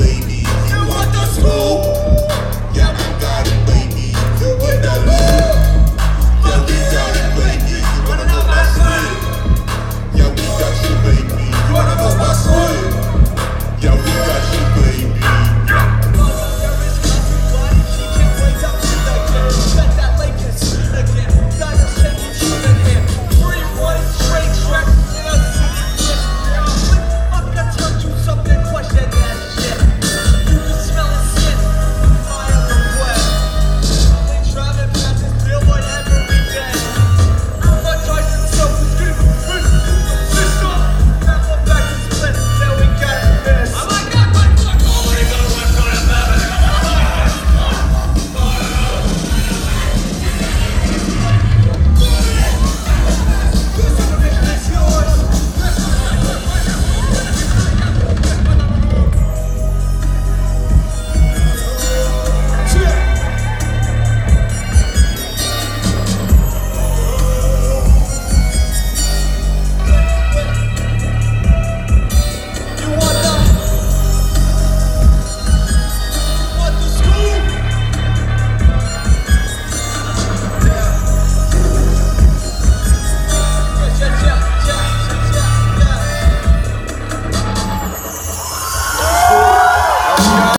baby.